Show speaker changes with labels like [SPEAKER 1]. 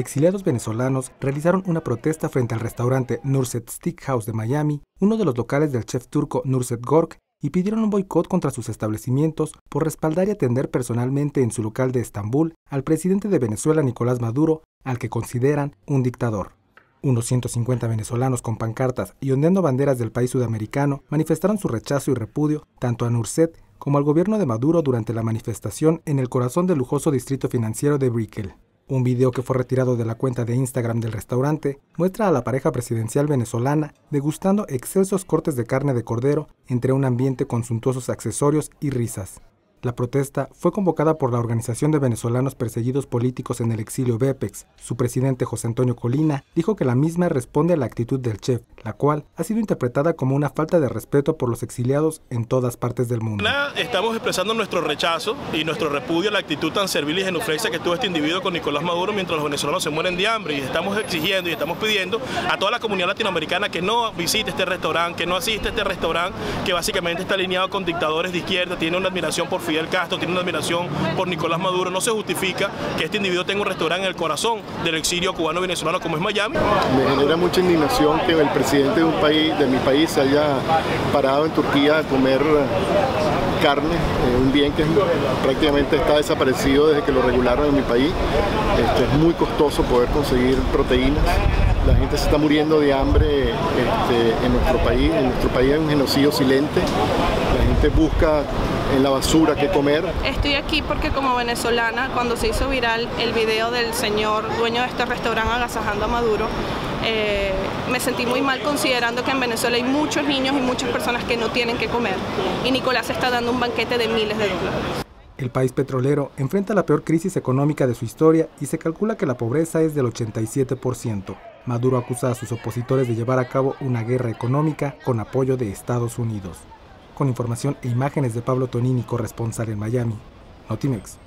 [SPEAKER 1] exiliados venezolanos realizaron una protesta frente al restaurante Nurset Steakhouse de Miami, uno de los locales del chef turco Nurset Gork, y pidieron un boicot contra sus establecimientos por respaldar y atender personalmente en su local de Estambul al presidente de Venezuela Nicolás Maduro, al que consideran un dictador. Unos 150 venezolanos con pancartas y ondeando banderas del país sudamericano manifestaron su rechazo y repudio tanto a Nurset como al gobierno de Maduro durante la manifestación en el corazón del lujoso distrito financiero de Brickell. Un video que fue retirado de la cuenta de Instagram del restaurante muestra a la pareja presidencial venezolana degustando excelsos cortes de carne de cordero entre un ambiente con suntuosos accesorios y risas. La protesta fue convocada por la Organización de Venezolanos Perseguidos Políticos en el Exilio BEPEX. Su presidente José Antonio Colina dijo que la misma responde a la actitud del chef, la cual ha sido interpretada como una falta de respeto por los exiliados en todas partes del mundo.
[SPEAKER 2] Estamos expresando nuestro rechazo y nuestro repudio a la actitud tan servil y genuflexa que tuvo este individuo con Nicolás Maduro mientras los venezolanos se mueren de hambre y estamos exigiendo y estamos pidiendo a toda la comunidad latinoamericana que no visite este restaurante, que no asista a este restaurante que básicamente está alineado con dictadores de izquierda, tiene una admiración por Fidel Castro, tiene una admiración por Nicolás Maduro, no se justifica que este individuo tenga un restaurante en el corazón del exilio cubano-venezolano como es Miami.
[SPEAKER 3] Me genera mucha indignación que el presidente de un país, de mi país, se haya parado en Turquía a comer carne, eh, un bien que prácticamente está desaparecido desde que lo regularon en mi país. Este, es muy costoso poder conseguir proteínas. La gente se está muriendo de hambre este, en nuestro país. En nuestro país hay un genocidio silente. La gente busca en la basura que comer.
[SPEAKER 4] Estoy aquí porque como venezolana, cuando se hizo viral el video del señor dueño de este restaurante agasajando a Maduro, eh, me sentí muy mal considerando que en Venezuela hay muchos niños y muchas personas que no tienen que comer. Y Nicolás está dando un banquete de miles de dólares.
[SPEAKER 1] El país petrolero enfrenta la peor crisis económica de su historia y se calcula que la pobreza es del 87%. Maduro acusa a sus opositores de llevar a cabo una guerra económica con apoyo de Estados Unidos con información e imágenes de Pablo Tonini, corresponsal en Miami. Notimex.